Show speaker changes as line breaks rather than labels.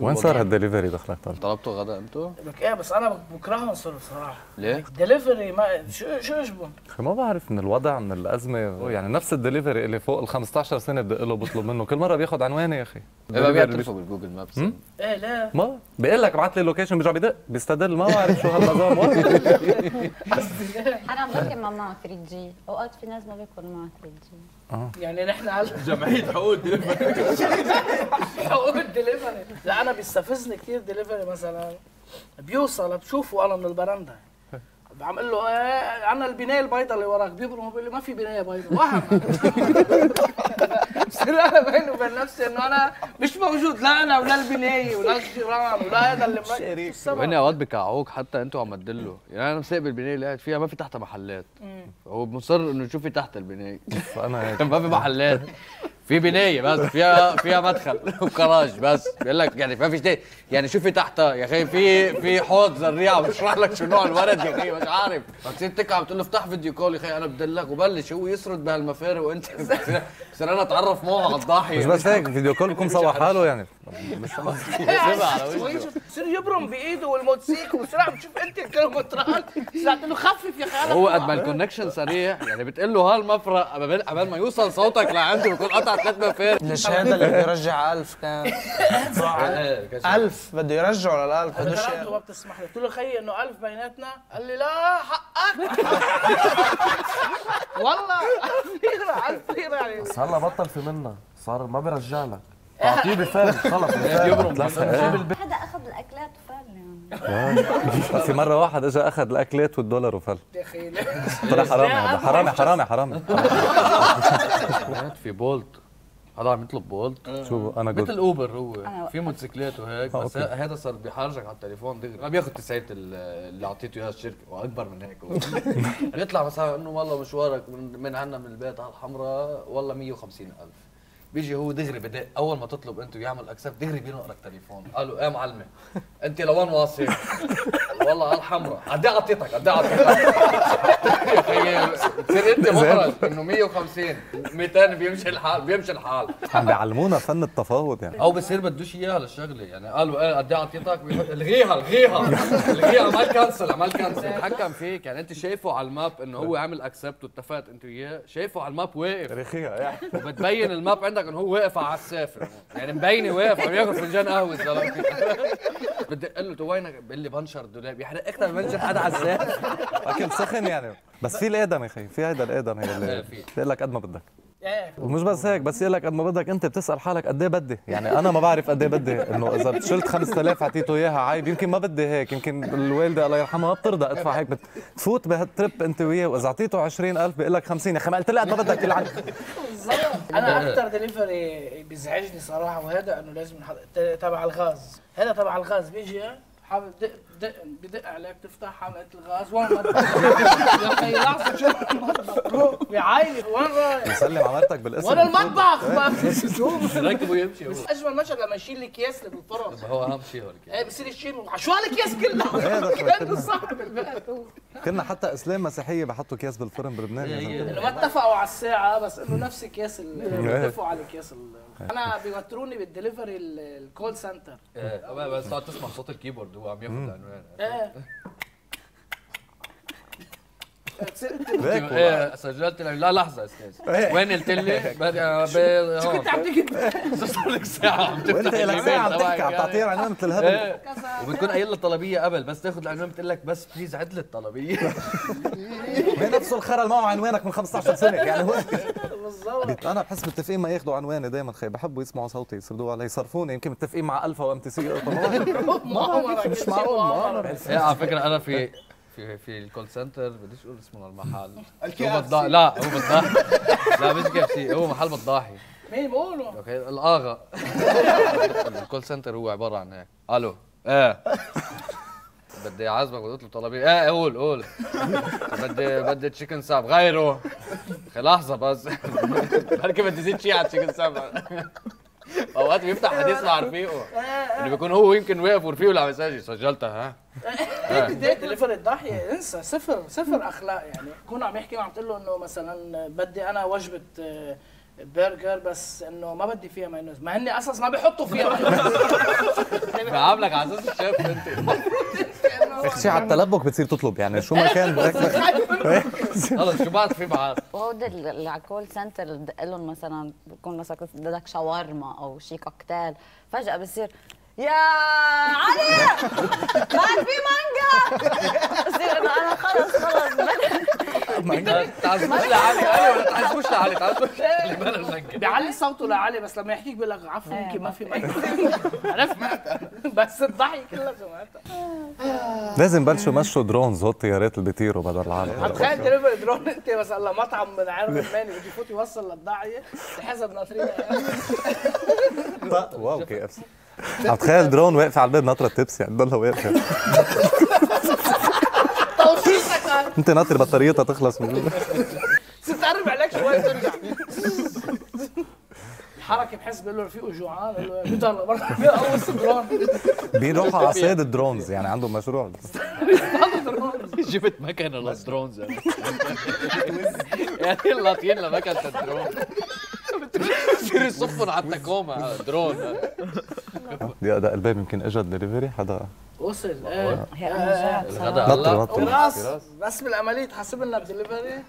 وين صار هالدليفري دخلك طلع؟
طلبتوا غدا أنتوا؟
لك إيه بس أنا بكرههم صرت صراحة.
ليه؟
دليفري ما شو شو اجبن
أخي ما بعرف من الوضع من الأزمة. يعني نفس الدليفري اللي فوق ال 15 سنة بدق له بطلب منه. كل مرة بياخذ عنواني يا أخي.
إيه ما بيعترفوا بال Google
Maps؟
إيه ليه
ما؟ بيقول لك ابعث لي ال location بيرجع بدق بيستدل. ما بعرف شو هالنظام.
أنا ممكن ما معه 3G. أوقات في ناس ما بيكون معها 3G.
يعني نحن هلا
جمعية حقوق
حقوق الدليفري. لا أنا بيستفزني كثير دليفري مثلا. بيوصل بشوفه أنا من البرندة. بعم أقول له إيه عنا البناية البيضاء اللي وراك. بيبرم بيقول لي ما في بناية بيضاء. وهم بصير أنا بيني وبين نفسي إنه أنا مش موجود. لا أنا ولا البناية ولا الجيران ولا هذا اللي شريك
وهن أوقات بكعوك حتى أنتوا عم تدلوا. يعني أنا مساق بالبناية اللي قاعد فيها ما في تحتها محلات. هو مصر إنه يشوف في تحت البناية؟
فانا هيك
ما في محلات. في بناية بس فيها فيها مدخل وكراج بس. بيقول لك يعني ما في شيء يعني شوفي تحتها يا أخي في في حوض زريعه بشرح لك شو نوع الورد يا أخي مش عارف. فتصير تكعب تقول له افتح فيديو كول يا أخي أنا بدلك وبلش هو يسرد بهالمفارق وأنت بصير أنا أتعرف معه على الضاحية.
مش بس هيك فيديو كول بكون مصور حاله يعني.
وجهه.
بصير يبرم بإيده والموتوسيكل بصير عم تشوف انت الكيلومترات تقول له خفف يا أخي أنا
هو قد ما الكونكشن سريع يعني بتقول له هالمفرق قبل قبل ما يوصل صوتك لعنده بيكون قطع ثلاث مفارق
ليش هذا اللي بده يرجع 1000 كان؟ 1000 بده يرجعه لل 1000
أنا
بدوش
طلعت وما بتسمح لي. قلت له خيي إنه ألف بيناتنا. قال لي لا حقك. والله. ألف ليرة ألف ليرة يعني.
بس هلا بطل في منا. صار ما برجع لك. تعطيه بفرق خلص يبرم
حدا أخذ الأكلات يعني
في مرة واحد اجى أخذ الأكلات والدولار وفل
يا أخي
طلع حرامي هذا. حرامي حرامي حرامي.
في بولت. هذا عم يطلب بولت
شو أنا
مثل
قلت
أوبر هو. في موتوسيكلات وهيك
آه،
بس. هذا صار بيحرجك على التليفون دغري. ما بياخذ تسعيرة ال- اللي أعطيته إياها الشركة وأكبر من هيك. بيطلع مثلا إنه والله مشوارك من, من عنا من البيت على الحمراء والله 150 ألف. بيجي هو دغري بدق أول ما تطلب أنت ويعمل اكسبت دغري بينقل لك تليفون. قال له إيه معلمه أنت لوين واصل؟ والله على الحمراء قد إيه أعطيتك قد إيه أعطيتك. بتصير انت محرج إنه 150 200 بيمشي الحال بيمشي الحال.
عم بيعلمونا فن التفاوض يعني.
أو بصير بدوش إياها للشغلة. يعني قالوا إيه قد إيه اعطيتك الغيها الغيها. الغيها عمل cancel عمل cancel بيتحكم فيك. يعني أنت شايفه على ال map إنه هو عامل accept واتفقت انت وياه شايفه على ال map واقف.
تاريخية يعني
وبتبين الماب عندك إنه هو واقف على السافر. يعني مبينة واقف عم ياخذ فنجان قهوة الزلمة. بدي أقول له وينك؟ بقول لي بنشر الدولاب. يحرق أكثر من بنشر حدا على
اكل سخن يعني. بس في الادم يا أخي في هيدا الادم هي اللي. بيقول لك قد ما بدك. ومش بس هيك بس يقول لك قد ما بدك أنت بتسأل حالك قد إيه بدي. يعني أنا ما بعرف قد إيه بدي. إنه إذا شلت 5000 اعطيته إياها عيب. يمكن ما بدي هيك. يمكن الوالدة الله يرحمها ما بترضى ادفع هيك. بتفوت بهالترip أنت وياه. وإذا أعطيته 20000 بيقول لك 50 يا أخي ما قلت لي قد ما بدك يلعن
أنا أكثر دليفري بيزعجني صراحة وهذا إنه لازم نحط تبع الغاز. هذا تبع الغاز. بيجي حابب دق دق بدق عليك تفتح حلقة الغاز وين المطبخ؟ يا أخي لحظه شو المطبخ وين رايح؟
سلم على مرتك بالاسم
وين المطبخ؟ ما في شو
ركبه يمشي هو
أجمل مشهد لما يشيل الاكياس اللي بالفرن
هو أهم شيء هو الكلام.
إيه بصير يشيل شو هالاكياس كلها؟
إيه
كأنه صاحب البيت
كنا حتى إسلام مسيحية بحطوا اكياس بالفرن بلبنان
ما اتفقوا على الساعة بس إنه نفس اكياس اتفقوا على الاكياس ال- أنا بيوتروني بالدليفري ال- ال call
center إيه بس تقعد تسمع صوت ال keyboard وهو عم ياخذ العنوان.
إيه.
هيك
إيه سجلت لا لحظة أستاذ. وين قلت لي؟ بدي ب-
شو كنت عم تيجي
صار لك ساعة عم تفتح
وإنت لك ساعة عم تحكي عم
يعني.
عنوان مثل الهبل.
وبتكون قايل لها الطلبية قبل بس تاخذ العنوان بتقول لك بس please عد لي الطلبية.
بين نفسه الخرا اللي معه عنوانك من 15 سنة. يعني هو
بالضبط.
أنا بحس متفقين ما ياخذوا عنواني دائما خي بحبوا يسمعوا صوتي يسردوا علي. يصرفوني يمكن متفقين مع ألفا وام تي سي. مش معقول ما
إيه على فكرة أنا في في في الكول سنتر بديش أقول اسمه المحل هو لا هو بتضاحي لا مش كيف سي. هو محل بتضاحي
مين بقولوا
أوكي. الآغا. الكول سنتر هو عبارة عن هيك. ألو. إيه. بدي اعذبك بدي اطلب طلبيه إيه قول قول. بدي بدي chicken sub غيره. أخي لحظة بس. بركي بدي زيد شيء على ال chicken sub أوقات بيفتح حديث مع رفيقه. اللي بيكون هو يمكن واقف ورفيقه اللي عم يسجل. سجلتها ها.
دليفري الضاحيه انسى صفر صفر اخلاق يعني كون عم يحكي عم تقول له إنه مثلا بدي أنا وجبة آه، برجر بس إنه ما بدي فيها مايونيز ما هن أساس ما بيحطوا فيها. مايونيز
عاملك على أساس الشيف. انت
شي على التلبك بتصير تطلب يعني شو ما كان. بدك
خلص شبعت في بعض
وهود اللي على ال call center بدق لهم مثلا بكون مثلا بدك شاورما أو شي كوكتيل فجأة بصير يا علي! بعد في مانجا! بصير إنه أنا خلص خلص
تعزموش لعلي. أيوه تعزموش لعلي. تعزموش لعلي بلا المانجا
بيعلي صوته لعلي بس لما يحكيك بيقول لك عفوا يمكن ما في مانجا. عرفت؟ بس الضحك كله سمعتها
لازم بلشوا يمشوا drones هو الطيارات اللي بيطيروا بدل العالم.
تخيل delivery drone إنت مثلا مطعم من عرب الماني بده يفوت يوصل للضاحية بحسب ناطرين.
واو KFC. عم تخيل درون واقفة على الباب ناطرة ال tips يعني ضلها
واقفة.
انت ناطر بطاريتها تخلص من
تقرب عليك شوي ترجع. الحركه بحس بيقول له رفيقه جوعان بيقوص درون.
بيروحوا على صيد الدرونز يعني عندهم مشروع.
جبت مكنة للدرونز. يعني. اللاطين لمكنه الدرون بصير يصفن على التكوما درون
دي أداء الباب يمكن اجى دليفري حدا
وصل. إيه
هي أنا جعت
الغداء.
نطر
هلا
نطر.
راس بس بالعملية تحسب لنا الدليفري.